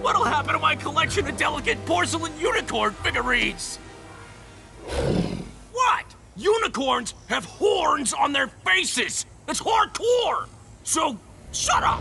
What'll happen to my collection of delicate porcelain unicorn figurines? What? Unicorns have horns on their faces! It's hardcore! So, shut up!